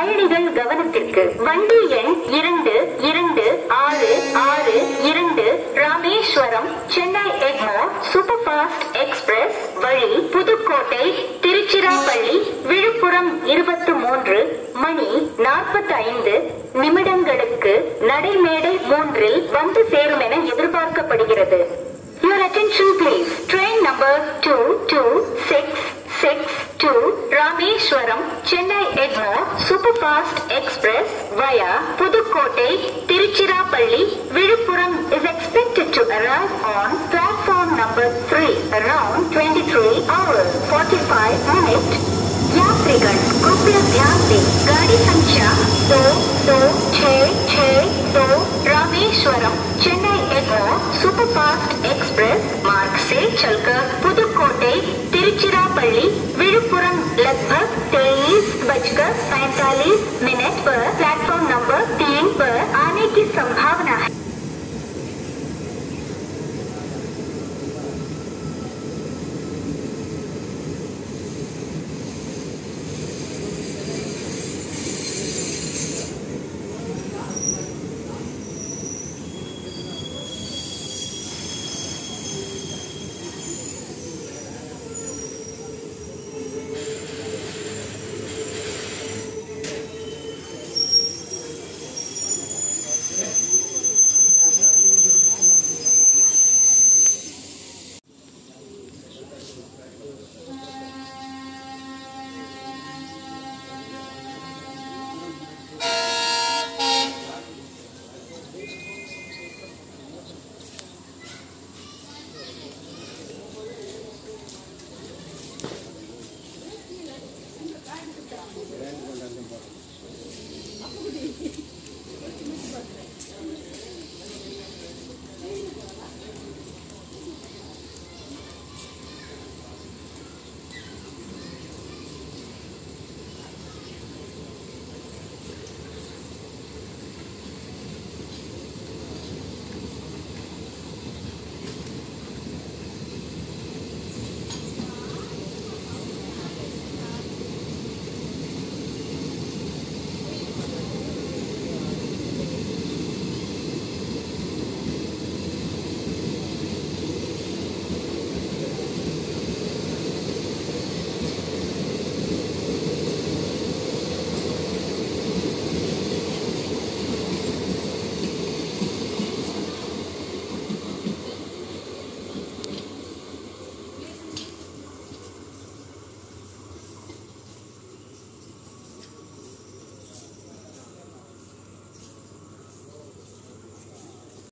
பயணிகள் கவனத்திற்கு. வண்டி எண் இரண்டு இரண்டு ஆறு ஆறு இரண்டு Rameswaram Chennai Egmore super fast express வழி புதுக்கோட்டை திருச்சிராப்பள்ளி விழுப்புரம் இருபத்தி மூன்று மணி நாற்பத்தி ஐந்து நிமிடங்களுக்கு நடைமேடை மூன்றில் வந்து சேரும் என எதிர்பார்க்கப்படுகிறது. Your attention please. Train number 2266 Rameshwaram, Chennai Egmore Superfast Express via Pudukkottai, Tiruchirappalli, Viluppuram is expected to arrive on platform number 3 around 23 hours 45 minutes. यात्रीगण कृपया ध्यान दें गाड़ी संख्या दो दो छः छः दो रामेश्वरम चेन्नई एगमोर सुपरफास्ट एक्सप्रेस मार्ग से चलकर पुदुकोटை तेईस बजकर पैंतालीस मिनट पर प्लेटफॉर्म